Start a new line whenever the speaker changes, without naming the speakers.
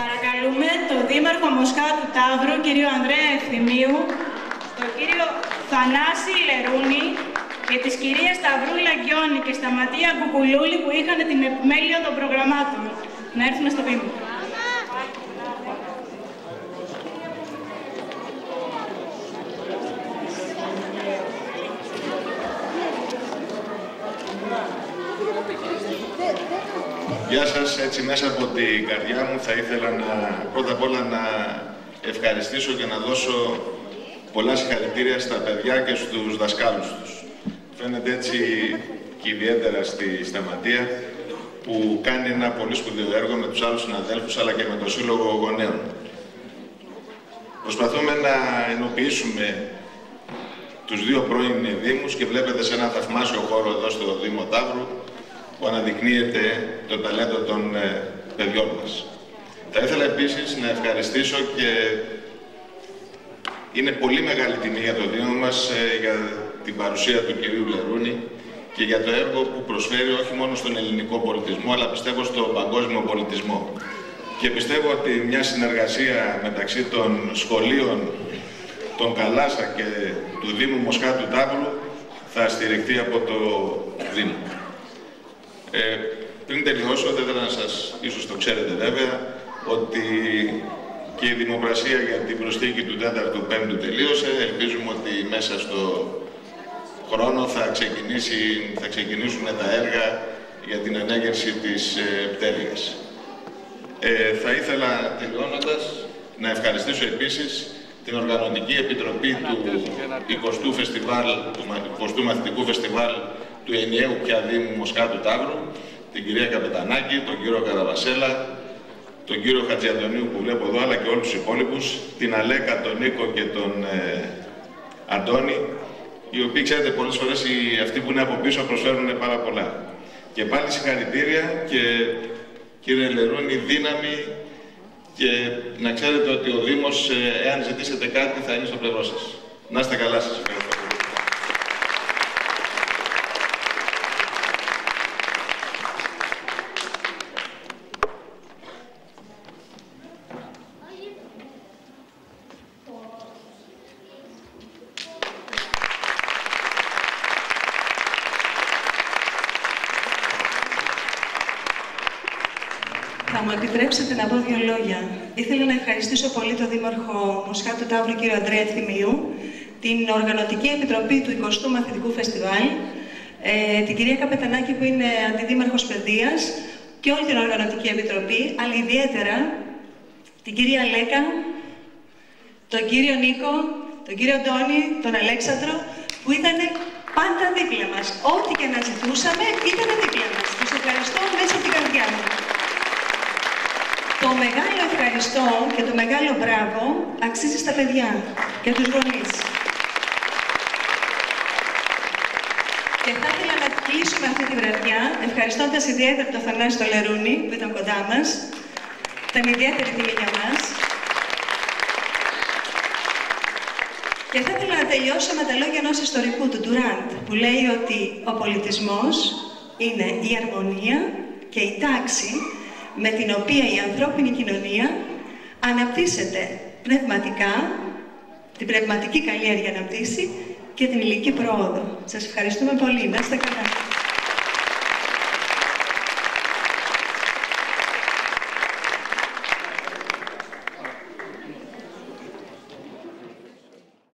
Παρακαλούμε τον Δήμαρχο Μοσχάτου Ταύρου, κύριο Ανδρέα Ευθυμίου, τον κύριο Θανάση Λερούνη και της κυρίας Σταυρούλα Γκιόνη και Σταματία Κουκουλούλη που είχαν την επιμέλεια των προγραμμάτων να έρθουν στο βήμα.
Γεια σας, έτσι μέσα από την καρδιά μου θα ήθελα να, πρώτα απ' όλα να ευχαριστήσω και να δώσω πολλά συγχαρητήρια στα παιδιά και στους δασκάλους τους. Φαίνεται έτσι και ιδιαίτερα στη Σταματία που κάνει ένα πολύ σπουδαίο έργο με τους άλλους συναδέλφους αλλά και με το Σύλλογο Γονέων. Προσπαθούμε να ενοποιήσουμε τους δύο πρώην Δήμους και βλέπετε σε ένα θαυμάσιο χώρο εδώ στο Δήμο Ταύρου που αναδεικνύεται το ταλέντο των ε, παιδιών μας. Θα ήθελα επίσης να ευχαριστήσω και είναι πολύ μεγάλη τιμή για το Δήμο μας ε, για την παρουσία του κυρίου Λερούνη και για το έργο που προσφέρει όχι μόνο στον ελληνικό πολιτισμό, αλλά πιστεύω στον παγκόσμιο πολιτισμό. Και πιστεύω ότι μια συνεργασία μεταξύ των σχολείων των Καλάσα και του Δήμου Μοσχάτου Ταύρου θα στηριχτεί από το Δήμο. Ε, πριν τελειώσω, θα ήθελα να σας, ίσως το ξέρετε βέβαια, ότι και η δημοπρασία για την προσθήκη του 4ου 5ου τελείωσε. Ελπίζουμε ότι μέσα στο χρόνο θα, ξεκινήσει, θα ξεκινήσουν τα έργα για την ανέγερση της ε, πτέρυγας. Ε, θα ήθελα, τελειώνοντας, να ευχαριστήσω επίσης την Οργανωτική Επιτροπή του 20ου, φεστιβάλ, του 20ου Μαθητικού Φεστιβάλ του ενιαίου πια Δήμου Μοσκάτου Ταύρου, την κυρία Καπετανάκη, τον κύριο Καραβασέλα, τον κύριο Χατζιαντονίου που βλέπω εδώ, αλλά και όλους τους υπόλοιπους, την Αλέκα, τον Νίκο και τον ε, Αντώνη, οι οποίοι, ξέρετε, πολλές φορές οι, αυτοί που είναι από πίσω προσφέρουν πάρα πολλά. Και πάλι συγχαρητήρια και κύριε Λερούνη, δύναμη και να ξέρετε ότι ο Δήμος, ε, εάν ζητήσετε κάτι, θα είναι στο πλευρό σας. Να είστε καλά σας. Ευχαριστώ.
Θα μου επιτρέψετε να πω δύο λόγια. Ήθελα να ευχαριστήσω πολύ τον Δήμαρχο Μοσχάτου Ταύρου, κύριο Αντρέα Θυμίου, την Οργανωτική Επιτροπή του 20ου Μαθητικού Φεστιβάλ, ε, την κυρία Καπετανάκη που είναι Αντιδήμαρχος Παιδείας και όλη την Οργανωτική Επιτροπή, αλλά ιδιαίτερα την κυρία Λέκα, τον κύριο Νίκο, τον κύριο Ντόνι, τον Αλέξανδρο, που ήταν πάντα δίπλα μας. Ό,τι και να ζητούσαμε ήταν δίπλα μας. Τους ευχαριστώ μέσα από την καρδιά μου. Το μεγάλο ευχαριστώ και το μεγάλο μπράβο αξίζει στα παιδιά και τους γονείς. Και θα ήθελα να κλείσουμε αυτή τη βραδιά ευχαριστώντας ιδιαίτερα τον Θανάση το Λερούνι που ήταν κοντά μας. Ήταν ιδιαίτερη τιμή για μας. Και θα ήθελα να τελειώσω με τα λόγια ενός ιστορικού του Ντουράντ που λέει ότι ο πολιτισμός είναι η αρμονία και η τάξη με την οποία η ανθρώπινη κοινωνία αναπτύσσεται πνευματικά, την πνευματική καλλιέργεια αναπτύσσει και την ηλική πρόοδο. Σας ευχαριστούμε πολύ. Να είστε καλά.